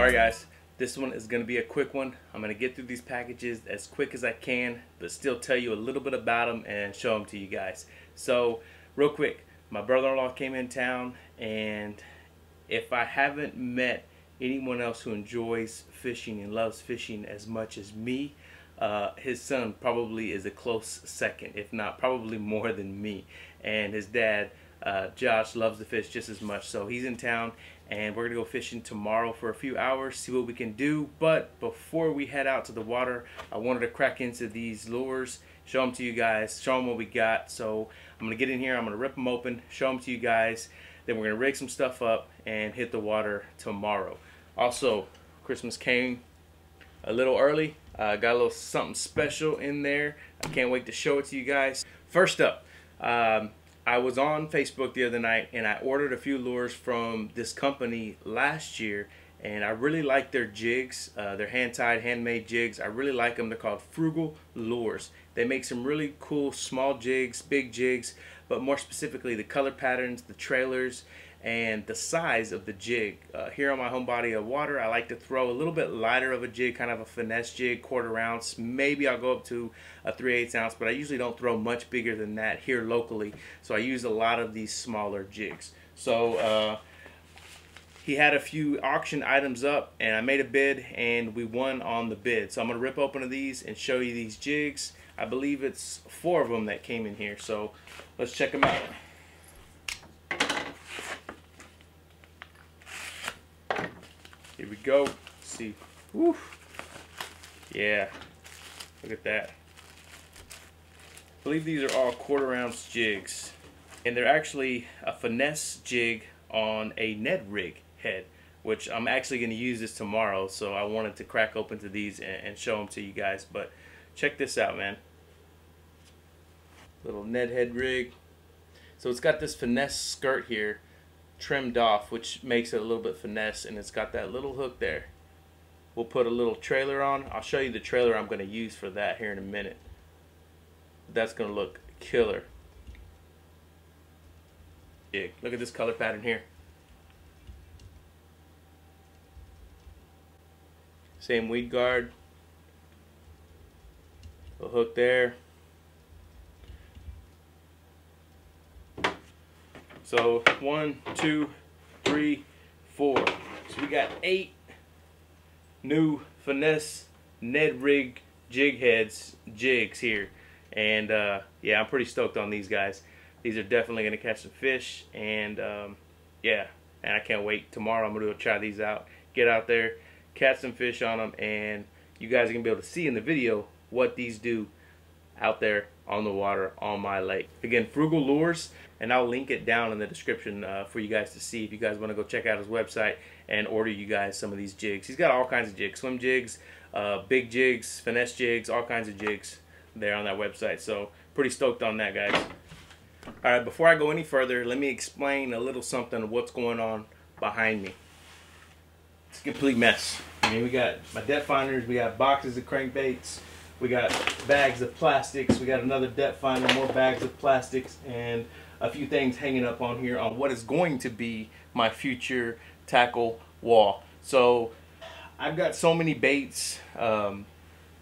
Alright guys, this one is going to be a quick one. I'm going to get through these packages as quick as I can, but still tell you a little bit about them and show them to you guys. So, real quick, my brother-in-law came in town and if I haven't met anyone else who enjoys fishing and loves fishing as much as me, uh, his son probably is a close second, if not probably more than me. And his dad, uh, Josh, loves to fish just as much. So he's in town and we're gonna go fishing tomorrow for a few hours, see what we can do. But before we head out to the water, I wanted to crack into these lures, show them to you guys, show them what we got. So I'm gonna get in here, I'm gonna rip them open, show them to you guys. Then we're gonna rig some stuff up and hit the water tomorrow. Also, Christmas came a little early. Uh, got a little something special in there. I can't wait to show it to you guys. First up, um, I was on Facebook the other night and I ordered a few lures from this company last year and I really like their jigs. Uh, they're hand-tied, handmade jigs. I really like them. They're called Frugal Lures. They make some really cool small jigs, big jigs, but more specifically the color patterns, the trailers, and the size of the jig. Uh, here on my home body of water, I like to throw a little bit lighter of a jig, kind of a finesse jig, quarter ounce. Maybe I'll go up to a 3 8 ounce, but I usually don't throw much bigger than that here locally. So I use a lot of these smaller jigs. So uh, he had a few auction items up and I made a bid and we won on the bid. So I'm going to rip open of these and show you these jigs. I believe it's four of them that came in here. So let's check them out. Here we go. Let's see. Woo. Yeah. Look at that. I believe these are all quarter ounce jigs. And they're actually a finesse jig on a Ned rig head, which I'm actually going to use this tomorrow. So I wanted to crack open to these and, and show them to you guys. But check this out, man. Little Ned head rig. So it's got this finesse skirt here trimmed off, which makes it a little bit finesse, and it's got that little hook there. We'll put a little trailer on. I'll show you the trailer I'm going to use for that here in a minute. That's going to look killer. Jig. Look at this color pattern here. Same weed guard. A hook there. So one, two, three, four. So we got eight new finesse Ned rig jig heads jigs here. And uh, yeah, I'm pretty stoked on these guys. These are definitely going to catch some fish. And um, yeah, and I can't wait. Tomorrow I'm going to try these out. Get out there, catch some fish on them. And you guys are going to be able to see in the video what these do out there on the water on my lake. Again, Frugal Lures, and I'll link it down in the description uh, for you guys to see if you guys want to go check out his website and order you guys some of these jigs. He's got all kinds of jigs, swim jigs, uh, big jigs, finesse jigs, all kinds of jigs there on that website. So pretty stoked on that, guys. All right, before I go any further, let me explain a little something of what's going on behind me. It's a complete mess. I mean, we got my depth finders, we got boxes of crankbaits, we got bags of plastics. We got another depth finder, more bags of plastics, and a few things hanging up on here on what is going to be my future tackle wall. So I've got so many baits um,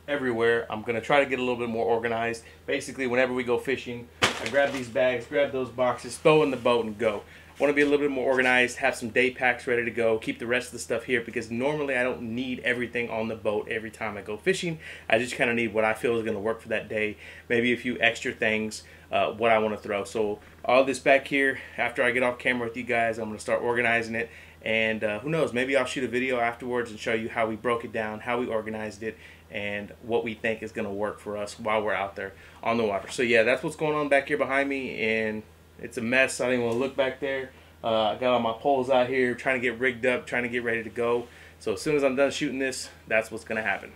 everywhere. I'm going to try to get a little bit more organized. Basically, whenever we go fishing, I grab these bags, grab those boxes, throw in the boat, and go want to be a little bit more organized, have some day packs ready to go, keep the rest of the stuff here because normally I don't need everything on the boat every time I go fishing. I just kind of need what I feel is going to work for that day, maybe a few extra things, uh, what I want to throw. So all this back here, after I get off camera with you guys, I'm going to start organizing it. And uh, who knows, maybe I'll shoot a video afterwards and show you how we broke it down, how we organized it, and what we think is going to work for us while we're out there on the water. So yeah, that's what's going on back here behind me. And it's a mess. I don't even want to look back there. Uh, I got all my poles out here trying to get rigged up, trying to get ready to go. So as soon as I'm done shooting this, that's what's going to happen.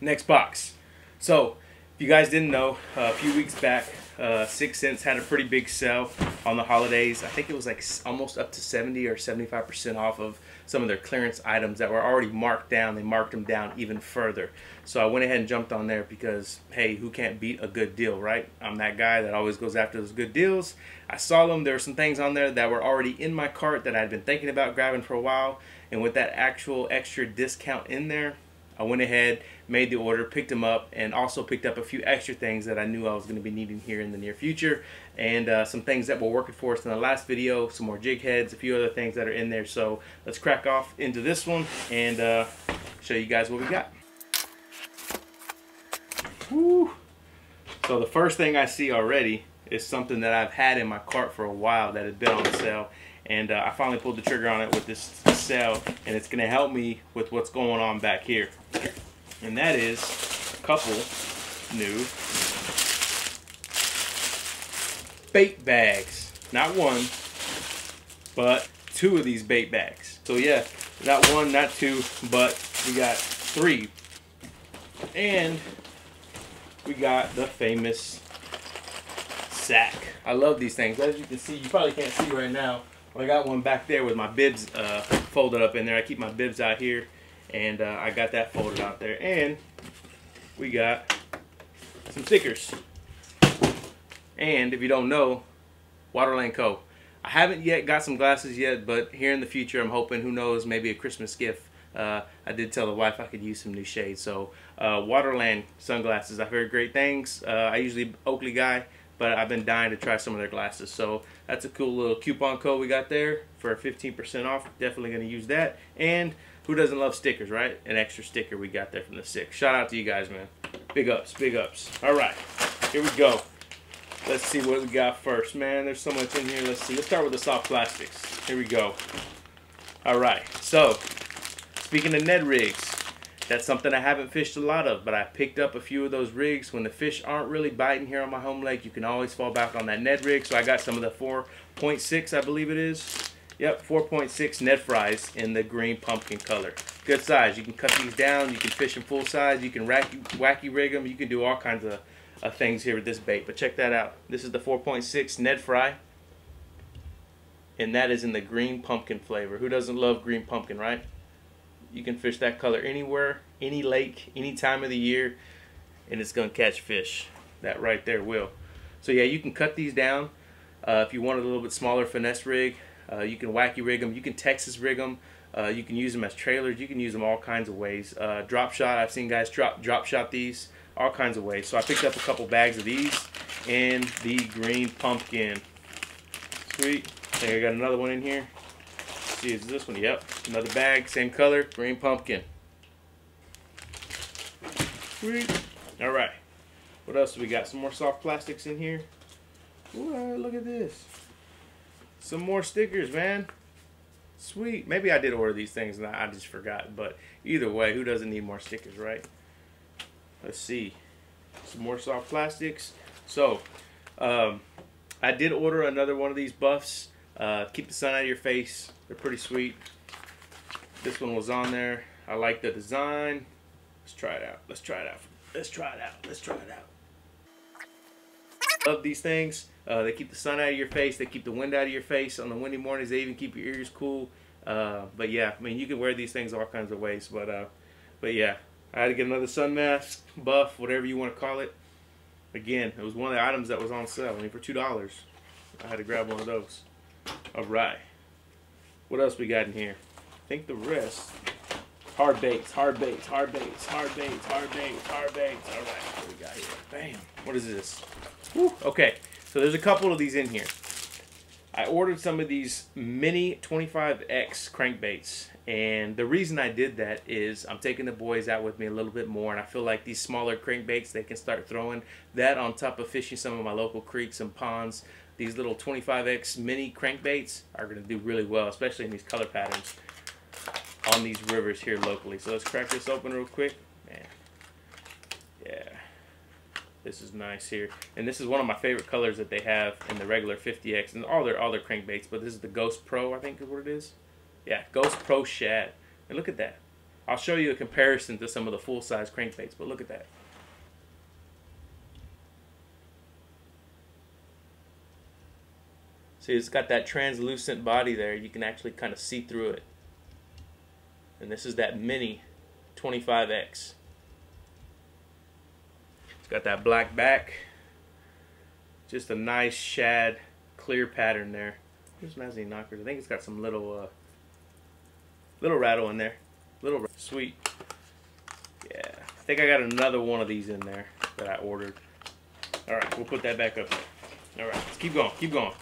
Next box. So if you guys didn't know, uh, a few weeks back, Uh, 6th Sense had a pretty big sale on the holidays. I think it was like almost up to 70 or 75% off of some of their clearance items that were already marked down. They marked them down even further. So I went ahead and jumped on there because, hey, who can't beat a good deal, right? I'm that guy that always goes after those good deals. I saw them. There were some things on there that were already in my cart that I'd been thinking about grabbing for a while. And with that actual extra discount in there, I went ahead, made the order, picked them up, and also picked up a few extra things that I knew I was going to be needing here in the near future, and uh, some things that were working for us in the last video, some more jig heads, a few other things that are in there. So let's crack off into this one and uh, show you guys what we got. Woo. So the first thing I see already is something that I've had in my cart for a while that had been on sale and uh, I finally pulled the trigger on it with this sale and it's going to help me with what's going on back here and that is a couple new bait bags. Not one but two of these bait bags. So yeah not one not two but we got three. And we got the famous sack. I love these things. As you can see you probably can't see right now well, I got one back there with my bibs uh, folded up in there. I keep my bibs out here, and uh, I got that folded out there. And we got some stickers. And if you don't know, Waterland Co. I haven't yet got some glasses yet, but here in the future, I'm hoping, who knows, maybe a Christmas gift. Uh, I did tell the wife I could use some new shades. So uh, Waterland sunglasses, I've heard great things. Uh, I usually Oakley guy but I've been dying to try some of their glasses. So that's a cool little coupon code we got there for 15% off. Definitely going to use that. And who doesn't love stickers, right? An extra sticker we got there from the six. Shout out to you guys, man. Big ups, big ups. All right, here we go. Let's see what we got first, man. There's so much in here. Let's see. Let's start with the soft plastics. Here we go. All right, so speaking of Ned rigs, that's something I haven't fished a lot of, but I picked up a few of those rigs. When the fish aren't really biting here on my home lake, you can always fall back on that Ned rig. So I got some of the 4.6, I believe it is. Yep, 4.6 Ned fries in the green pumpkin color. Good size. You can cut these down. You can fish them full size. You can wacky, wacky rig them. You can do all kinds of, of things here with this bait. But check that out. This is the 4.6 Ned fry. And that is in the green pumpkin flavor. Who doesn't love green pumpkin, right? You can fish that color anywhere, any lake, any time of the year, and it's going to catch fish. That right there will. So yeah, you can cut these down. Uh, if you want a little bit smaller finesse rig, uh, you can wacky rig them. You can Texas rig them. Uh, you can use them as trailers. You can use them all kinds of ways. Uh, drop shot, I've seen guys drop drop shot these all kinds of ways. So I picked up a couple bags of these and the green pumpkin. Sweet. I think I got another one in here see, is this one? Yep. Another bag, same color, green pumpkin. Sweet. All right. What else do we got? Some more soft plastics in here. Ooh, look at this. Some more stickers, man. Sweet. Maybe I did order these things and I just forgot. But either way, who doesn't need more stickers, right? Let's see. Some more soft plastics. So, um, I did order another one of these buffs. Uh, keep the sun out of your face. They're pretty sweet. This one was on there. I like the design. Let's try it out. Let's try it out. Let's try it out. Let's try it out. Love these things. Uh, they keep the sun out of your face. They keep the wind out of your face on the windy mornings. They even keep your ears cool. Uh, but yeah, I mean, you can wear these things all kinds of ways. But uh, but yeah, I had to get another sun mask, buff, whatever you want to call it. Again, it was one of the items that was on sale. I mean, for two dollars, I had to grab one of those. All right. What else we got in here? I think the rest. Hard baits, hard baits, hard baits, hard baits, hard baits, hard baits. All right, what we got here? Bam. What is this? Okay, so there's a couple of these in here. I ordered some of these mini 25X crankbaits. And the reason I did that is I'm taking the boys out with me a little bit more. And I feel like these smaller crankbaits, they can start throwing that on top of fishing some of my local creeks and ponds these little 25X mini crankbaits are going to do really well, especially in these color patterns on these rivers here locally. So let's crack this open real quick. Man. Yeah. This is nice here. And this is one of my favorite colors that they have in the regular 50X and all their other crankbaits, but this is the Ghost Pro, I think is what it is. Yeah, Ghost Pro Shad. And look at that. I'll show you a comparison to some of the full-size crankbaits, but look at that. See, it's got that translucent body there. You can actually kind of see through it. And this is that mini 25X. It's got that black back. Just a nice shad clear pattern there. There's not any knockers. I think it's got some little uh, little rattle in there. Little sweet. Yeah. I think I got another one of these in there that I ordered. Alright, we'll put that back up there. Alright, let's keep going. Keep going.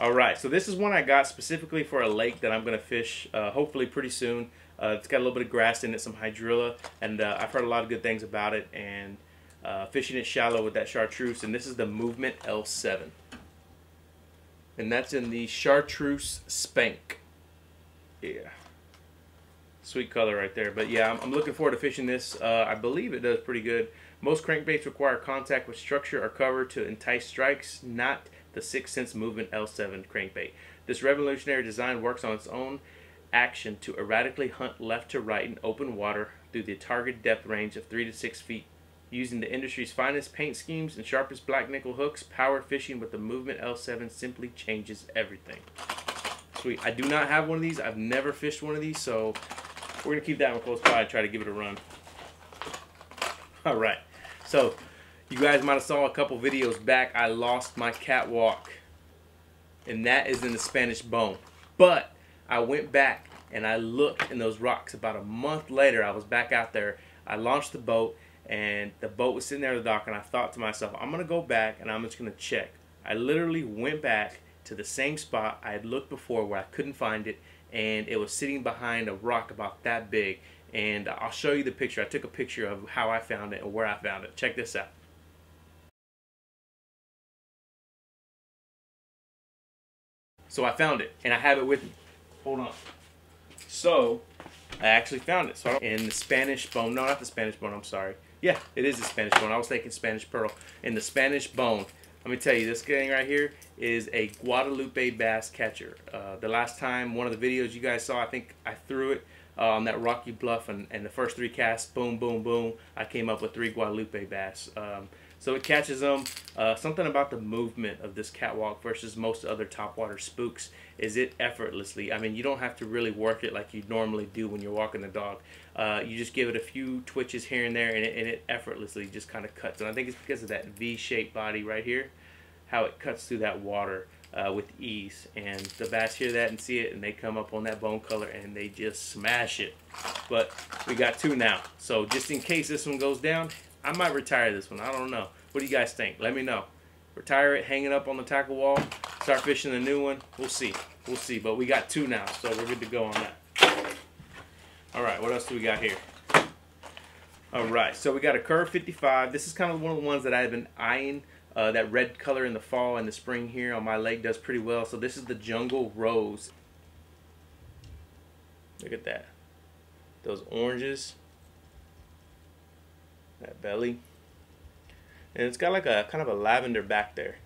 Alright, so this is one I got specifically for a lake that I'm going to fish uh, hopefully pretty soon. Uh, it's got a little bit of grass in it, some hydrilla, and uh, I've heard a lot of good things about it. And uh, fishing it shallow with that chartreuse, and this is the Movement L7. And that's in the chartreuse spank. Yeah. Sweet color right there. But yeah, I'm, I'm looking forward to fishing this. Uh, I believe it does pretty good. Most crankbaits require contact with structure or cover to entice strikes, not the 6th Sense Movement L7 crankbait. This revolutionary design works on its own action to erratically hunt left to right in open water through the target depth range of 3 to 6 feet Using the industry's finest paint schemes and sharpest black nickel hooks, power fishing with the Movement L7 simply changes everything. Sweet. I do not have one of these. I've never fished one of these, so we're going to keep that one close by and try to give it a run. All right. So, you guys might have saw a couple videos back. I lost my catwalk, and that is in the Spanish bone. But I went back and I looked in those rocks. About a month later, I was back out there. I launched the boat and the boat was sitting there at the dock and I thought to myself, I'm gonna go back and I'm just gonna check. I literally went back to the same spot I had looked before where I couldn't find it and it was sitting behind a rock about that big and I'll show you the picture. I took a picture of how I found it and where I found it. Check this out. So I found it and I have it with me. Hold on. So I actually found it. So in the Spanish bone, no, not the Spanish bone. I'm sorry. Yeah, it is the Spanish bone. I was thinking Spanish pearl. And the Spanish bone, let me tell you, this thing right here is a Guadalupe bass catcher. Uh, the last time, one of the videos you guys saw, I think I threw it uh, on that rocky bluff, and, and the first three casts, boom, boom, boom, I came up with three Guadalupe bass. Um, so it catches them. Uh, something about the movement of this catwalk versus most other topwater spooks is it effortlessly. I mean, you don't have to really work it like you normally do when you're walking the dog. Uh, you just give it a few twitches here and there, and it, and it effortlessly just kind of cuts. And I think it's because of that V-shaped body right here, how it cuts through that water. Uh, with ease and the bass hear that and see it and they come up on that bone color and they just smash it but we got two now so just in case this one goes down I might retire this one. I don't know. What do you guys think? Let me know. Retire it, hang it up on the tackle wall, start fishing a new one. We'll see. We'll see. But we got two now, so we're good to go on that. All right, what else do we got here? All right, so we got a Curve 55. This is kind of one of the ones that I've been eyeing. Uh, that red color in the fall and the spring here on my lake does pretty well. So this is the Jungle Rose. Look at that. Those oranges that belly. And it's got like a kind of a lavender back there.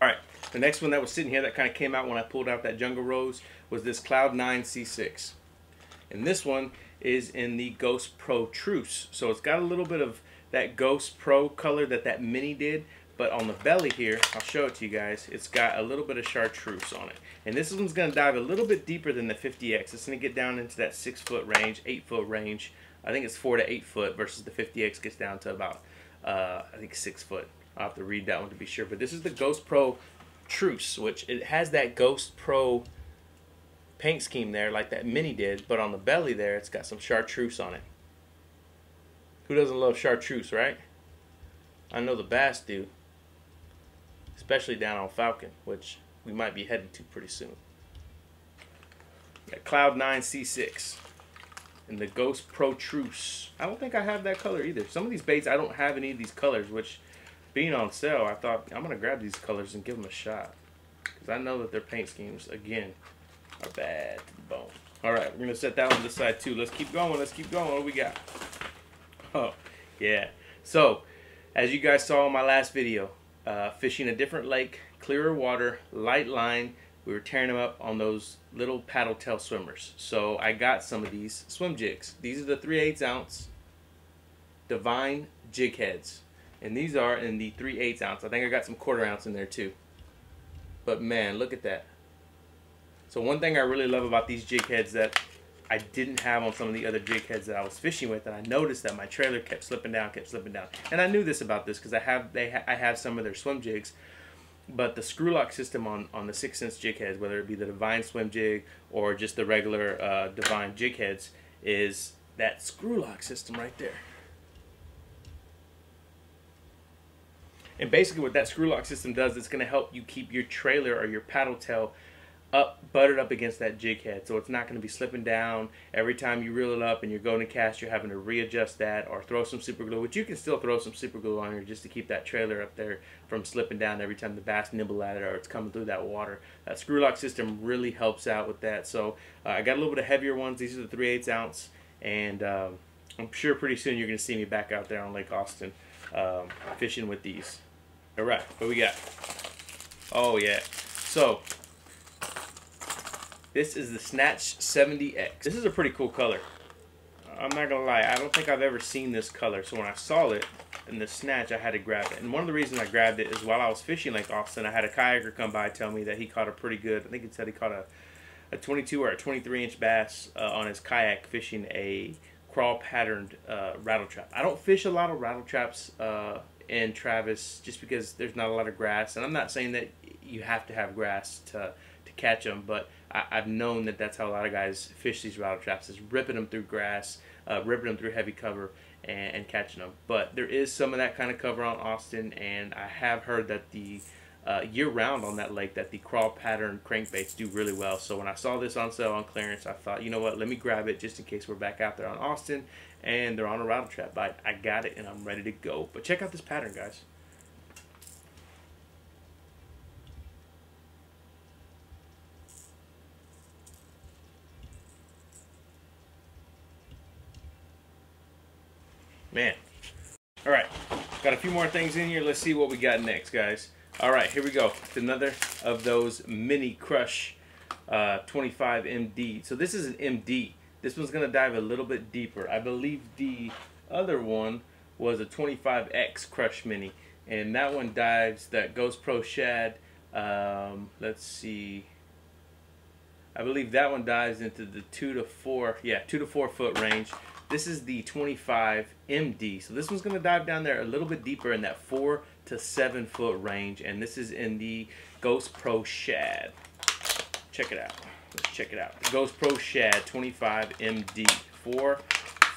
Alright, the next one that was sitting here that kind of came out when I pulled out that Jungle Rose was this Cloud 9 C6. And this one is in the Ghost Pro Truce. So it's got a little bit of that Ghost Pro color that that Mini did, but on the belly here, I'll show it to you guys, it's got a little bit of chartreuse on it. And this one's going to dive a little bit deeper than the 50X. It's to get down into that 6 foot range, 8 foot range. I think it's four to eight foot versus the 50X gets down to about, uh, I think six foot. I'll have to read that one to be sure. But this is the Ghost Pro Truce, which it has that Ghost Pro paint scheme there like that Mini did, but on the belly there, it's got some chartreuse on it. Who doesn't love chartreuse, right? I know the bass do, especially down on Falcon, which we might be headed to pretty soon. Got Cloud 9 C6 and the Ghost Pro Truce. I don't think I have that color either. Some of these baits, I don't have any of these colors, which being on sale, I thought I'm going to grab these colors and give them a shot. Because I know that their paint schemes, again, are bad to the bone. All right, we're to set that one to the side too. Let's keep going. Let's keep going. What do we got? Oh, yeah. So, as you guys saw in my last video, uh, fishing a different lake, clearer water, light line, we were tearing them up on those little paddle tail swimmers. So I got some of these swim jigs. These are the 3 8 ounce Divine jig heads. And these are in the 3 8 ounce. I think I got some quarter ounce in there too. But man, look at that. So one thing I really love about these jig heads that I didn't have on some of the other jig heads that I was fishing with, and I noticed that my trailer kept slipping down, kept slipping down. And I knew this about this because I have they ha I have some of their swim jigs, but the screw lock system on on the six inch jig heads, whether it be the Divine swim jig or just the regular uh, Divine jig heads, is that screw lock system right there. And basically what that screw lock system does, it's going to help you keep your trailer or your paddle tail up, buttered up against that jig head. So it's not going to be slipping down every time you reel it up and you're going to cast, you're having to readjust that or throw some super glue, which you can still throw some super glue on here just to keep that trailer up there from slipping down every time the bass nibble at it or it's coming through that water. That screw lock system really helps out with that. So uh, I got a little bit of heavier ones. These are the 3 8 ounce and um, I'm sure pretty soon you're going to see me back out there on Lake Austin um, fishing with these. All right, what we got? Oh yeah. So this is the Snatch 70X. This is a pretty cool color. I'm not gonna lie, I don't think I've ever seen this color. So when I saw it in the Snatch, I had to grab it. And one of the reasons I grabbed it is while I was fishing Lake Austin, I had a kayaker come by tell me that he caught a pretty good. I think he said he caught a a 22 or a 23 inch bass uh, on his kayak fishing a crawl patterned uh, rattle trap. I don't fish a lot of rattle traps uh, in Travis just because there's not a lot of grass. And I'm not saying that you have to have grass to, to catch them, but I, have known that that's how a lot of guys fish these rattle traps is ripping them through grass, uh, ripping them through heavy cover, and, and, catching them. But there is some of that kind of cover on Austin, and I have heard that the uh, year round on that lake that the crawl pattern crankbaits do really well. So when I saw this on sale on clearance, I thought, you know what, let me grab it just in case we're back out there on Austin and they're on a rattle trap bite. I got it and I'm ready to go. But check out this pattern, guys. Man. All right, got a few more things in here. Let's see what we got next, guys. All right, here we go. It's another of those mini crush uh, 25 MD. So this is an MD. This one's gonna dive a little bit deeper. I believe the other one was a 25X crush mini. And that one dives, that Ghost Pro Shad, um, let's see. I believe that one dives into the two to four, yeah, two to four foot range. This is the 25 MD. So this one's gonna dive down there a little bit deeper in that four to seven foot range and this is in the Ghost Pro Shad. Check it out. Let's check it out. The Ghost Pro Shad 25 MD. Four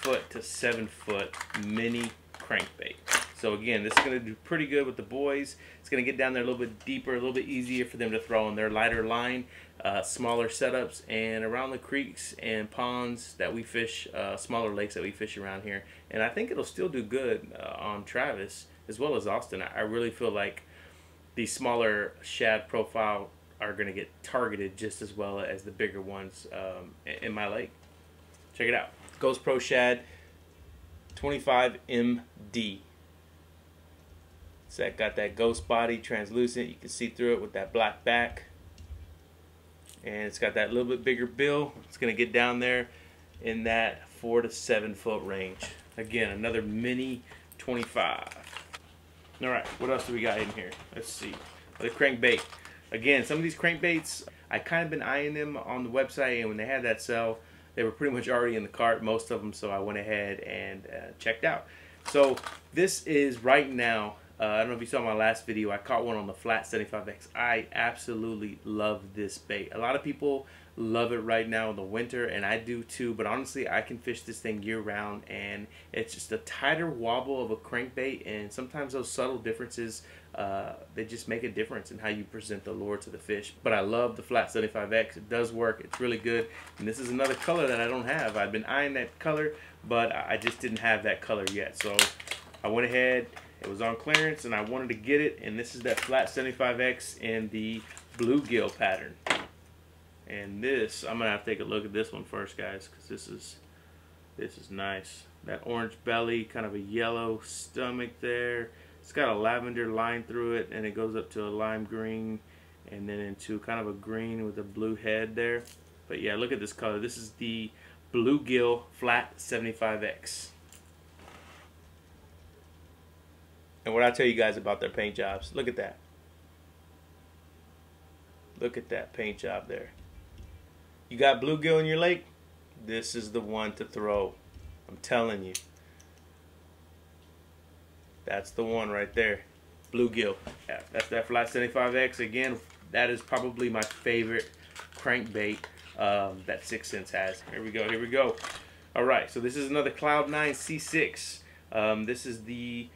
foot to seven foot mini crankbait. So again, this is going to do pretty good with the boys. It's going to get down there a little bit deeper, a little bit easier for them to throw on their lighter line, uh, smaller setups, and around the creeks and ponds that we fish, uh, smaller lakes that we fish around here. And I think it'll still do good uh, on Travis as well as Austin. I really feel like these smaller shad profile are going to get targeted just as well as the bigger ones um, in my lake. Check it out. Ghost Pro Shad 25MD. So that got that ghost body, translucent. You can see through it with that black back. And it's got that little bit bigger bill. It's going to get down there in that four to seven foot range. Again, another mini 25. All right, what else do we got in here? Let's see. The crankbait. Again, some of these crankbaits, I kind of been eyeing them on the website, and when they had that sell, they were pretty much already in the cart, most of them, so I went ahead and uh, checked out. So this is right now, uh, I don't know if you saw my last video, I caught one on the flat 75X. I absolutely love this bait. A lot of people love it right now in the winter and I do too but honestly I can fish this thing year round and it's just a tighter wobble of a crankbait and sometimes those subtle differences uh, they just make a difference in how you present the lure to the fish. But I love the flat 75X it does work. It's really good. And this is another color that I don't have. I've been eyeing that color but I just didn't have that color yet. So I went ahead it was on clearance and I wanted to get it and this is that flat 75X in the bluegill pattern and this, I'm gonna have to take a look at this one first, guys, because this is this is nice. That orange belly, kind of a yellow stomach there. It's got a lavender line through it, and it goes up to a lime green, and then into kind of a green with a blue head there. But yeah, look at this color. This is the Bluegill Flat 75X. And what I tell you guys about their paint jobs, look at that. Look at that paint job there. You got bluegill in your lake? This is the one to throw. I'm telling you. That's the one right there. Bluegill. Yeah, that's that Flat 75X. Again, that is probably my favorite crankbait um, that 6th Sense has. Here we go, here we go. All right, so this is another Cloud 9 C6. Um, this is the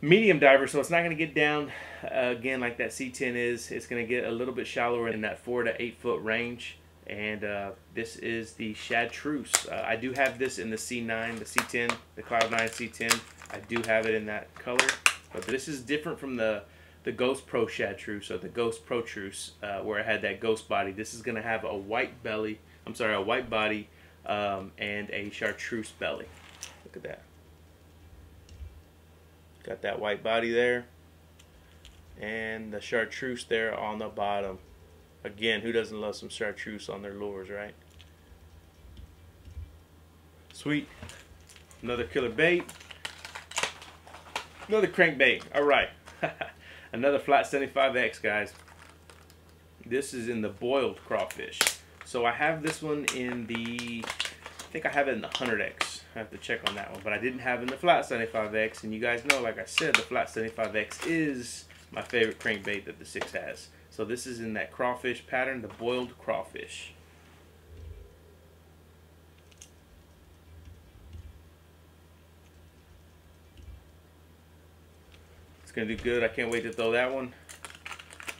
medium diver, so it's not going to get down uh, again like that C10 is. It's going to get a little bit shallower in that 4 to 8 foot range. And uh, this is the Chartreuse. Uh, I do have this in the C9, the C10, the Cloud 9 C10. I do have it in that color. But this is different from the the Ghost Pro Chartreuse or the Ghost Pro Truce, uh, where I had that ghost body. This is going to have a white belly, I'm sorry, a white body um, and a chartreuse belly. Look at that. Got that white body there. And the chartreuse there on the bottom. Again, who doesn't love some chartreuse on their lures, right? Sweet. Another killer bait. Another crankbait. All right. Another flat 75X, guys. This is in the boiled crawfish. So I have this one in the, think I have it in the 100X. I have to check on that one. But I didn't have it in the flat 75X. And you guys know, like I said, the flat 75X is my favorite crankbait that the 6 has. So this is in that crawfish pattern, the boiled crawfish. It's going to do good. I can't wait to throw that one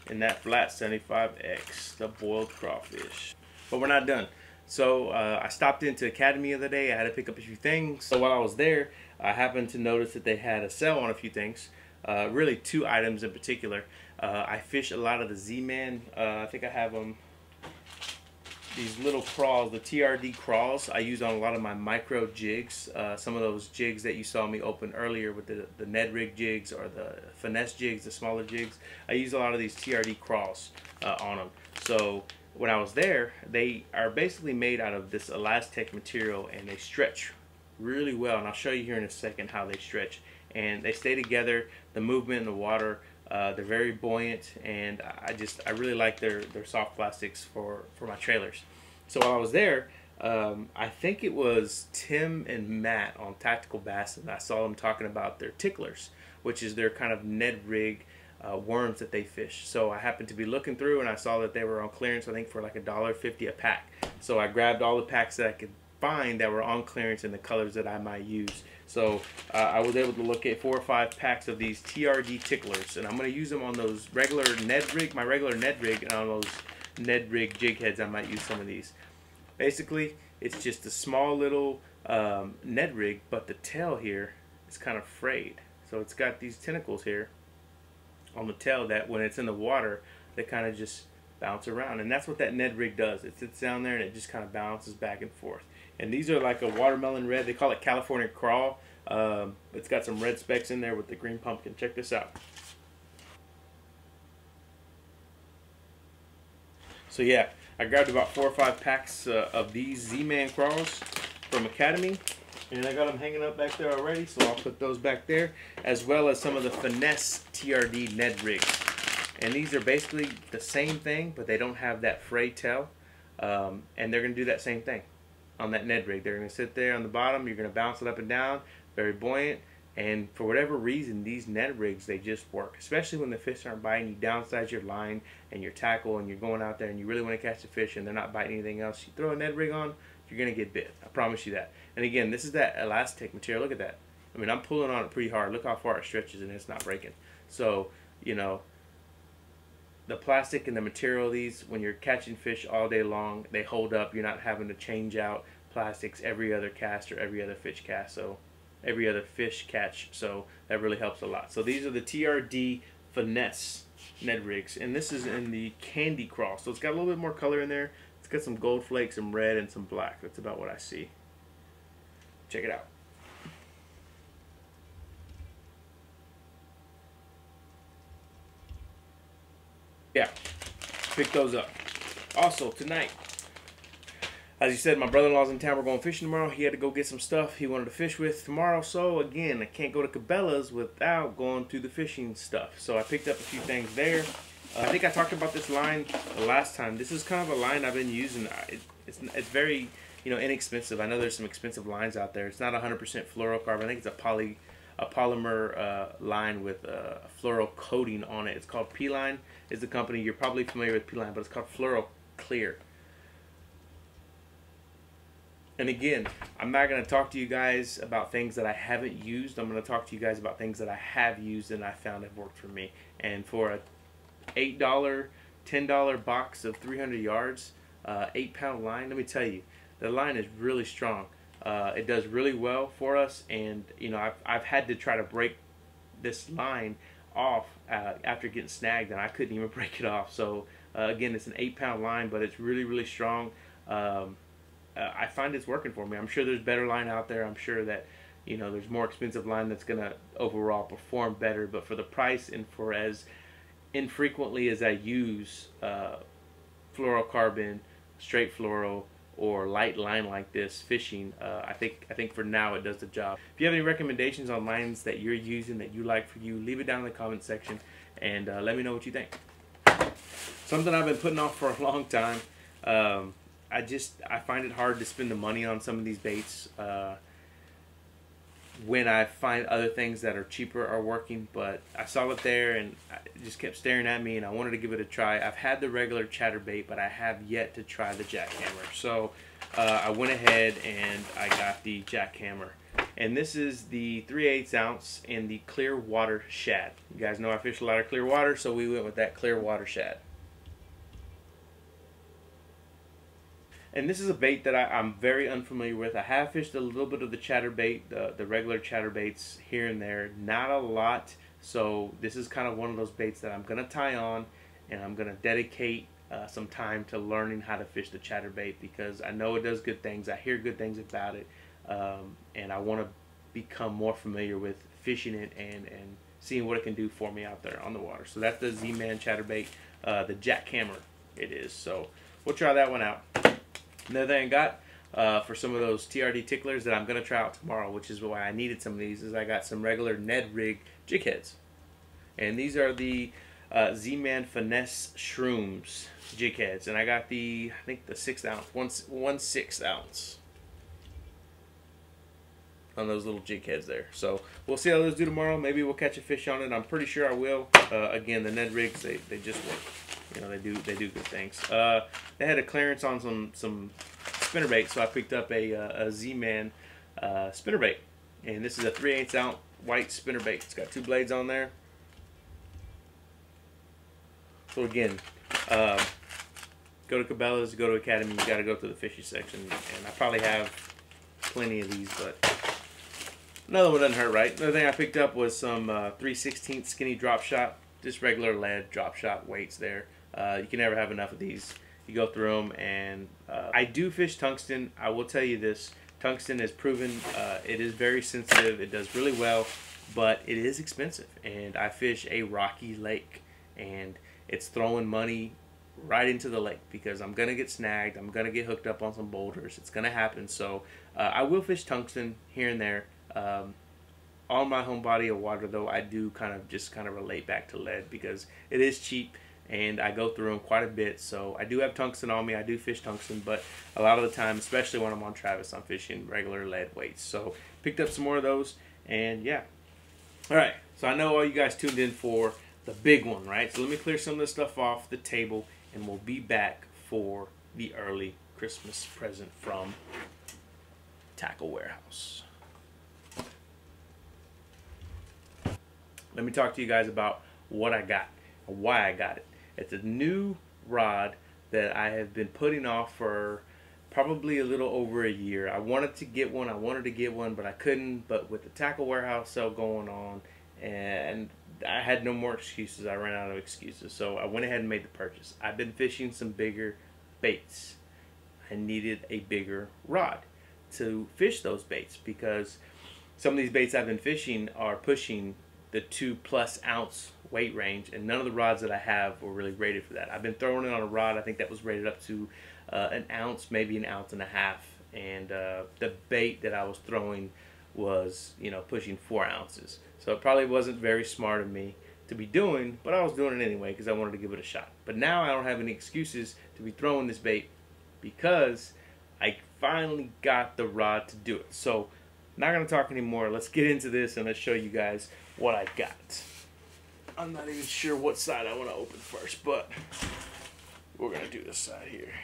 in that flat 75X, the boiled crawfish. But we're not done. So uh, I stopped into Academy the other day. I had to pick up a few things. So while I was there, I happened to notice that they had a sale on a few things. Uh, really two items in particular. Uh, I fish a lot of the Z-Man. Uh, I think I have them these little crawls, the TRD crawls, I use on a lot of my micro jigs. Uh, some of those jigs that you saw me open earlier with the, the Ned Rig jigs or the finesse jigs, the smaller jigs. I use a lot of these TRD crawls uh, on them. So when I was there, they are basically made out of this ElaZtech material and they stretch really well. And I'll show you here in a second how they stretch. And they stay together, the movement in the water, uh, they're very buoyant, and I just I really like their their soft plastics for for my trailers. So while I was there, um, I think it was Tim and Matt on Tactical Bass, and I saw them talking about their ticklers, which is their kind of Ned rig uh, worms that they fish. So I happened to be looking through, and I saw that they were on clearance. I think for like a dollar fifty a pack. So I grabbed all the packs that I could find that were on clearance in the colors that I might use. So uh, I was able to look at four or five packs of these TRD ticklers, and I'm going to use them on those regular Ned rig, my regular Ned rig, and on those Ned rig jig heads. I might use some of these. Basically, it's just a small little um, Ned rig, but the tail here is kind of frayed. So it's got these tentacles here on the tail that when it's in the water, they kind of just bounce around. And that's what that Ned rig does. It sits down there and it just kind of bounces back and forth. And these are like a watermelon red. They call it California Crawl. Um, it's got some red specks in there with the green pumpkin. Check this out. So yeah, I grabbed about four or five packs uh, of these Z-Man crawls from Academy. And I got them hanging up back there already, so I'll put those back there. As well as some of the Finesse TRD Ned rigs. And these are basically the same thing, but they don't have that fray tail. Um, and they're going to do that same thing on that Ned rig. They're going to sit there on the bottom. You're going to bounce it up and down. Very buoyant. And for whatever reason, these Ned rigs, they just work. Especially when the fish aren't biting. You downsize your line and your tackle and you're going out there and you really want to catch the fish and they're not biting anything else. You throw a Ned rig on, you're going to get bit. I promise you that. And again, this is that elastic material. Look at that. I mean, I'm pulling on it pretty hard. Look how far it stretches and it's not breaking. So, you know, the plastic and the material these, when you're catching fish all day long, they hold up. You're not having to change out plastics every other cast or every other fish cast. So every other fish catch. So that really helps a lot. So these are the TRD Finesse Ned rigs. And this is in the Candy Cross. So it's got a little bit more color in there. It's got some gold flakes, some red, and some black. That's about what I see. Check it out. Yeah, pick those up. Also, tonight, as you said, my brother-in-law's in town. We're going fishing tomorrow. He had to go get some stuff he wanted to fish with tomorrow. So again, I can't go to Cabela's without going to the fishing stuff. So I picked up a few things there. Uh, I think I talked about this line the last time. This is kind of a line I've been using. It, it's, it's very you know inexpensive. I know there's some expensive lines out there. It's not 100% fluorocarbon. I think it's a poly a polymer uh, line with a fluoro coating on it. It's called P-Line. Is the company you're probably familiar with P-Line, but it's called Fluoro Clear. And again, I'm not going to talk to you guys about things that I haven't used. I'm going to talk to you guys about things that I have used and I found have worked for me. And for a $8, $10 box of 300 yards, uh, 8 pound line, let me tell you, the line is really strong. Uh, it does really well for us, and you know I've, I've had to try to break this line off uh, after getting snagged, and I couldn't even break it off. So uh, again, it's an eight pound line, but it's really really strong. Um, uh, I find it's working for me. I'm sure there's better line out there. I'm sure that you know there's more expensive line that's gonna overall perform better, but for the price and for as infrequently as I use uh, fluorocarbon, straight fluoro or light line like this fishing, uh, I think I think for now it does the job. If you have any recommendations on lines that you're using that you like for you, leave it down in the comment section and uh, let me know what you think. Something I've been putting off for a long time. Um, I just I find it hard to spend the money on some of these baits. Uh, when I find other things that are cheaper are working, but I saw it there and it just kept staring at me and I wanted to give it a try. I've had the regular chatterbait, but I have yet to try the jackhammer. So uh, I went ahead and I got the jackhammer. And this is the 3 8 ounce in the clear water shad. You guys know I fish a lot of clear water, so we went with that clear water shad. And this is a bait that I, am very unfamiliar with. I have fished a little bit of the chatterbait, the, the regular chatterbaits here and there, not a lot. So this is kind of one of those baits that I'm going to tie on and I'm going to dedicate uh, some time to learning how to fish the chatterbait because I know it does good things. I hear good things about it um, and I want to become more familiar with fishing it and, and seeing what it can do for me out there on the water. So that's the Z-Man chatterbait, uh, the jackhammer it is. So we'll try that one out. Another thing I got uh, for some of those TRD ticklers that I'm going to try out tomorrow, which is why I needed some of these, is I got some regular Ned Rig jig heads. And these are the uh, Z-Man Finesse Shrooms jig heads. And I got the, I think the 6 ounce, one, one, one six ounce on those little jig heads there. So we'll see how those do tomorrow. Maybe we'll catch a fish on it. I'm pretty sure I will. Uh, again, the Ned rigs, they, they just work. You know, they do they do good things. Uh, they had a clearance on some some spinnerbait, so I picked up a, uh, a Z-Man uh, spinnerbait, and this is a 3 8 ounce white spinnerbait. It's got two blades on there. So again, uh, go to Cabela's, go to Academy. You got to go to the fishy section, and I probably have plenty of these, but another one doesn't hurt, right? Another thing I picked up was some uh, 3 16 skinny drop shot, just regular lead drop shot weights there. Uh, you can never have enough of these. You go through them, and uh, I do fish tungsten. I will tell you this: tungsten has proven uh, it is very sensitive. It does really well, but it is expensive. And I fish a rocky lake, and it's throwing money right into the lake because I'm gonna get snagged. I'm gonna get hooked up on some boulders. It's gonna happen. So uh, I will fish tungsten here and there. Um, on my home body of water, though, I do kind of just kind of relate back to lead because it is cheap and I go through them quite a bit. So I do have tungsten on me. I do fish tungsten, but a lot of the time, especially when I'm on Travis, I'm fishing regular lead weights. So picked up some more of those, and yeah. All right. So I know all you guys tuned in for the big one, right? So let me clear some of this stuff off the table, and we'll be back for the early Christmas present from Tackle Warehouse. Let me talk to you guys about what I got why I got it. It's a new rod that I have been putting off for probably a little over a year. I wanted to get one. I wanted to get one, but I couldn't. But with the tackle warehouse sale going on, and I had no more excuses. I ran out of excuses, so I went ahead and made the purchase. I've been fishing some bigger baits. I needed a bigger rod to fish those baits because some of these baits I've been fishing are pushing the two plus ounce weight range, and none of the rods that I have were really rated for that. I've been throwing it on a rod I think that was rated up to uh, an ounce, maybe an ounce and a half, and uh, the bait that I was throwing was you know pushing four ounces. So it probably wasn't very smart of me to be doing, but I was doing it anyway because I wanted to give it a shot. But now I don't have any excuses to be throwing this bait because I finally got the rod to do it. So, not gonna talk anymore. Let's get into this and let's show you guys what I got. I'm not even sure what side I want to open first, but we're gonna do this side here.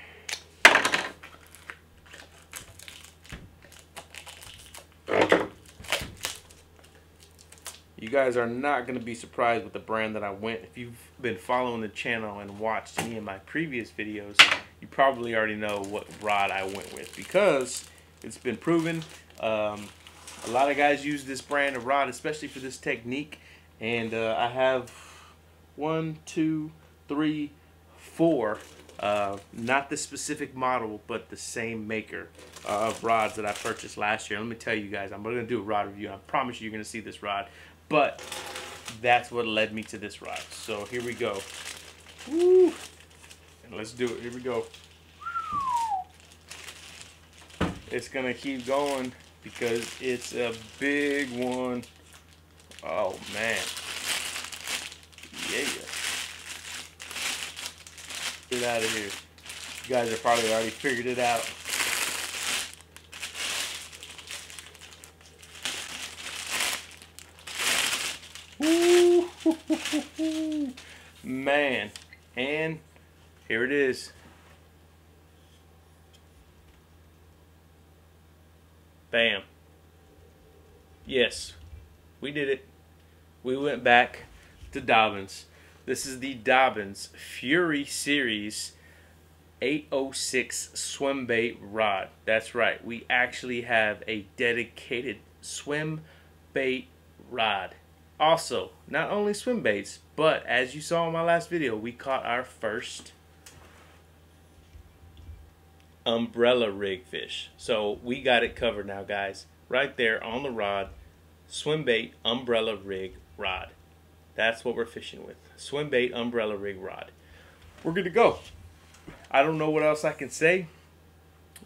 You guys are not going to be surprised with the brand that I went. If you've been following the channel and watched any of my previous videos, you probably already know what rod I went with because it's been proven. Um, a lot of guys use this brand of rod, especially for this technique. And uh, I have one, two, three, four. Uh, not the specific model, but the same maker uh, of rods that I purchased last year. Let me tell you guys, I'm going to do a rod review. I promise you, you're going to see this rod. But that's what led me to this rod. So here we go. Woo! And let's do it. Here we go. It's gonna keep going because it's a big one. Oh man. Yeah. Get out of here. You guys have probably already figured it out. Man. And here it is. Bam. Yes, we did it. We went back to Dobyns. This is the Dobyns Fury Series 806 swim bait rod. That's right. We actually have a dedicated swim bait rod. Also, not only swim baits, but as you saw in my last video, we caught our first umbrella rig fish. So we got it covered now, guys. Right there on the rod, swim bait, umbrella rig rod. That's what we're fishing with. Swim bait, umbrella rig rod. We're good to go. I don't know what else I can say.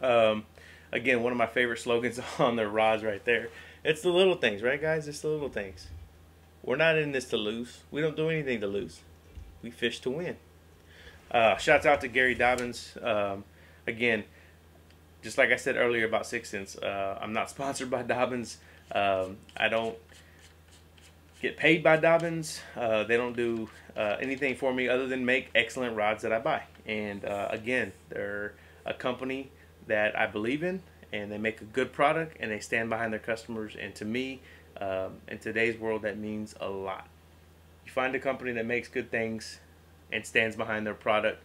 Um, again, one of my favorite slogans on their rods right there. It's the little things, right, guys? It's the little things. We're not in this to lose. We don't do anything to lose. We fish to win. Uh, shouts out to Gary Dobyns. Um, again, just like I said earlier about 6th Sense, uh, I'm not sponsored by Dobyns. Um, I don't get paid by Dobyns. Uh, they don't do uh, anything for me other than make excellent rods that I buy. And uh, again, they're a company that I believe in, and they make a good product, and they stand behind their customers. And to me, um, in today's world, that means a lot. You find a company that makes good things and stands behind their product,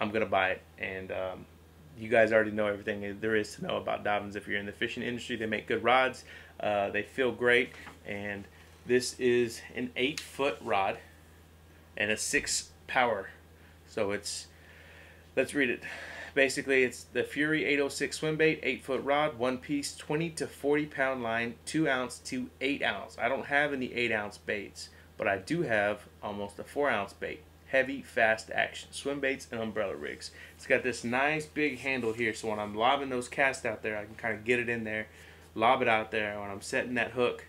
I'm gonna buy it. And um, you guys already know everything there is to know about Dobyns. If you're in the fishing industry, they make good rods. Uh, they feel great, and this is an eight foot rod and a six power. So it's let's read it. Basically, it's the Fury 806 swim bait, 8 foot rod, one piece, 20 to 40 pound line, 2 ounce to 8 ounce. I don't have any 8 ounce baits, but I do have almost a 4 ounce bait. Heavy, fast action, swim baits and umbrella rigs. It's got this nice big handle here, so when I'm lobbing those casts out there, I can kind of get it in there, lob it out there. When I'm setting that hook,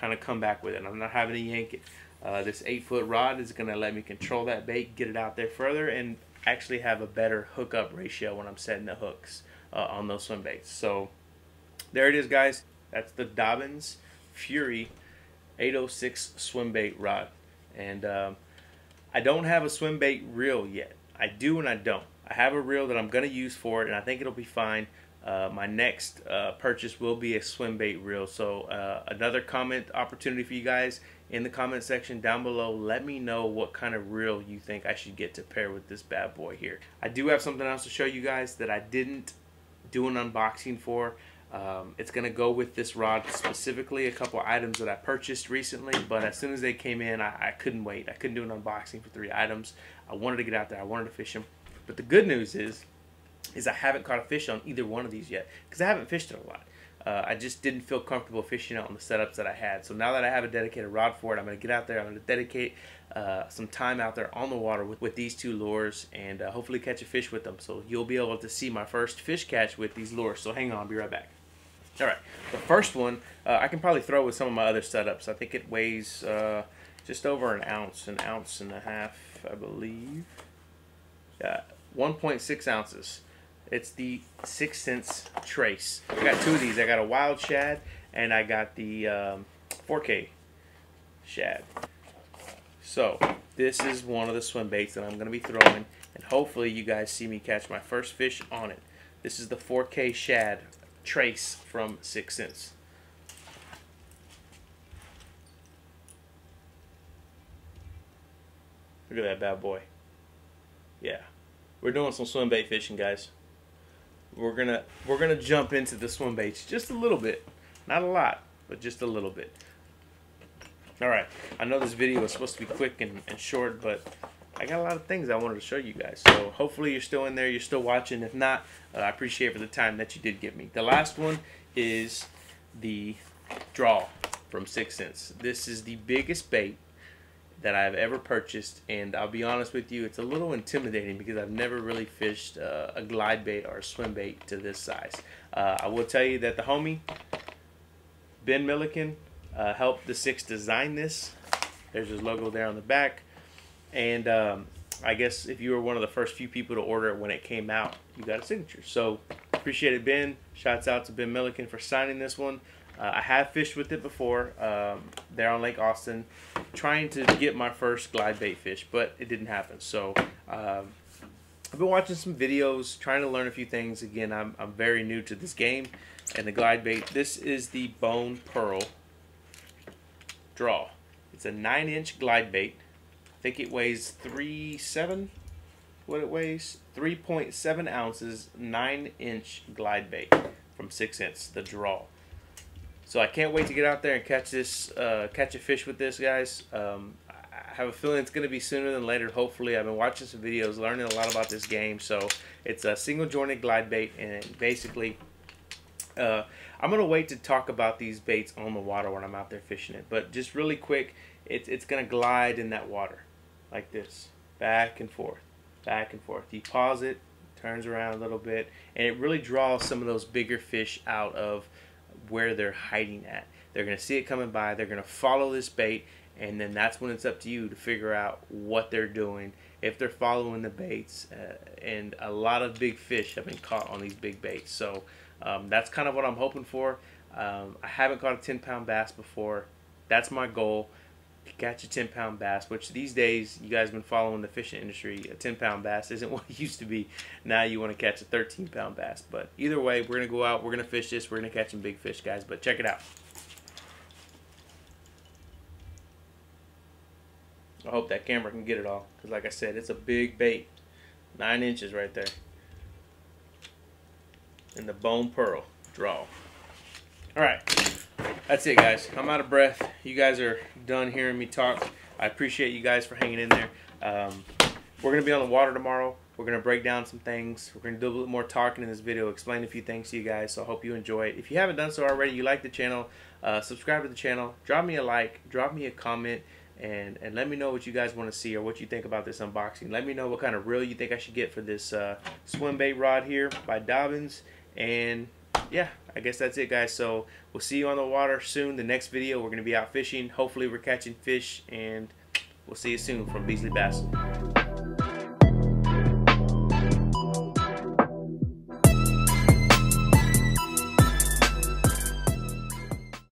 kind of come back with it. I'm not having to yank it. Uh, this 8 foot rod is going to let me control that bait, get it out there further, and actually have a better hookup ratio when I'm setting the hooks uh, on those swim baits. So there it is, guys. That's the Dobyns Fury 806 swim bait rod. And um, I don't have a swim bait reel yet. I do and I don't. I have a reel that I'm going to use for it, and I think it'll be fine. Uh, my next uh, purchase will be a swim bait reel. So uh, another comment opportunity for you guys in the comment section down below. Let me know what kind of reel you think I should get to pair with this bad boy here. I do have something else to show you guys that I didn't do an unboxing for. Um, it's going to go with this rod specifically, a couple items that I purchased recently, but as soon as they came in, I, I couldn't wait. I couldn't do an unboxing for three items. I wanted to get out there. I wanted to fish them. But the good news is, is I haven't caught a fish on either one of these yet because I haven't fished it a lot uh, I just didn't feel comfortable fishing it on the setups that I had. So now that I have a dedicated rod for it, I'm going to get out there. I'm going to dedicate uh, some time out there on the water with, with these two lures and uh, hopefully catch a fish with them. So you'll be able to see my first fish catch with these lures. So hang on, I'll be right back. All right, the first one uh, I can probably throw with some of my other setups. I think it weighs uh, just over an ounce, an ounce and a half, I believe. Yeah, 1.6 ounces. It's the 6th Sense Trace. I got two of these. I got a wild shad and I got the um, 4K shad. So this is one of the swim baits that I'm going to be throwing and hopefully you guys see me catch my first fish on it. This is the 4K shad trace from 6th Sense. Look at that bad boy. Yeah. We're doing some swim bait fishing, guys. We're gonna we're gonna jump into the swim baits just a little bit. Not a lot, but just a little bit. Alright, I know this video was supposed to be quick and, and short, but I got a lot of things I wanted to show you guys. So hopefully you're still in there, you're still watching. If not, uh, I appreciate for the time that you did give me. The last one is the draw from 6th Sense. This is the biggest bait that I've ever purchased, and I'll be honest with you, it's a little intimidating because I've never really fished uh, a glide bait or a swim bait to this size. Uh, I will tell you that the homie, Ben Milliken, uh, helped the Six design this. There's his logo there on the back, and um, I guess if you were one of the first few people to order it when it came out, you got a signature. So appreciate it, Ben. Shouts out to Ben Milliken for signing this one. Uh, I have fished with it before um, there on Lake Austin, trying to get my first glide bait fish, but it didn't happen. So um, I've been watching some videos, trying to learn a few things. Again, I'm, I'm very new to this game and the glide bait. This is the Bone Pearl Draw. It's a 9-inch glide bait. I think it weighs 3.7 what it weighs 3.7 ounces 9 inch glide bait from 6th Sense the draw so I can't wait to get out there and catch this, uh, catch a fish with this, guys. Um, I have a feeling it's going to be sooner than later. Hopefully, I've been watching some videos, learning a lot about this game. So it's a single jointed glide bait, and basically, uh, I'm going to wait to talk about these baits on the water when I'm out there fishing it. But just really quick, it's it's going to glide in that water like this, back and forth, back and forth. You pause it, turns around a little bit, and it really draws some of those bigger fish out of where they're hiding at. They're going to see it coming by. They're going to follow this bait, and then that's when it's up to you to figure out what they're doing, if they're following the baits. Uh, and a lot of big fish have been caught on these big baits. So um, that's kind of what I'm hoping for. Um, I haven't caught a 10 pound bass before. That's my goal catch a 10 pound bass, which these days, you guys have been following the fishing industry, a 10 pound bass isn't what it used to be. Now you want to catch a 13 pound bass. But either way, we're going to go out, we're going to fish this, we're going to catch some big fish, guys. But check it out. I hope that camera can get it all. Because like I said, it's a big bait. Nine inches right there. And the bone pearl draw. All right that's it, guys. I'm out of breath. You guys are done hearing me talk. I appreciate you guys for hanging in there. Um, we're going to be on the water tomorrow. We're going to break down some things. We're going to do a little more talking in this video, explain a few things to you guys, so I hope you enjoy it. If you haven't done so already, you like the channel, uh, subscribe to the channel, drop me a like, drop me a comment, and, and let me know what you guys want to see or what you think about this unboxing. Let me know what kind of reel you think I should get for this uh, swim bait rod here by Dobyns. And yeah, I guess that's it, guys. So we'll see you on the water soon. The next video, we're going to be out fishing. Hopefully, we're catching fish, and we'll see you soon from Beasley Bass.